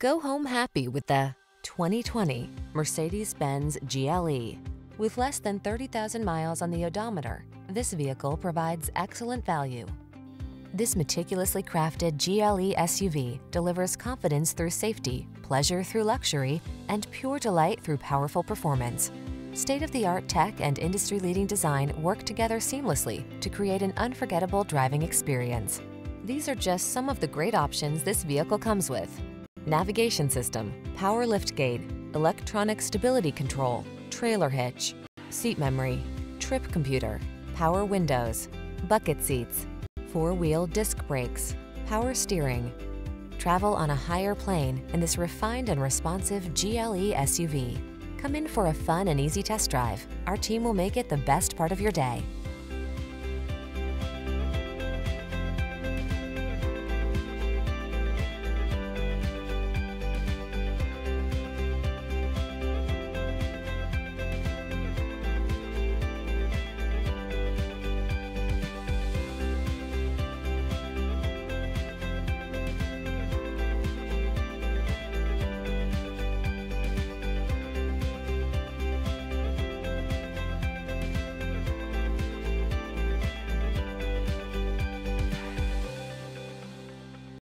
Go home happy with the 2020 Mercedes-Benz GLE. With less than 30,000 miles on the odometer, this vehicle provides excellent value. This meticulously crafted GLE SUV delivers confidence through safety, pleasure through luxury, and pure delight through powerful performance. State-of-the-art tech and industry-leading design work together seamlessly to create an unforgettable driving experience. These are just some of the great options this vehicle comes with. Navigation system, power liftgate, electronic stability control, trailer hitch, seat memory, trip computer, power windows, bucket seats, four-wheel disc brakes, power steering. Travel on a higher plane in this refined and responsive GLE SUV. Come in for a fun and easy test drive. Our team will make it the best part of your day.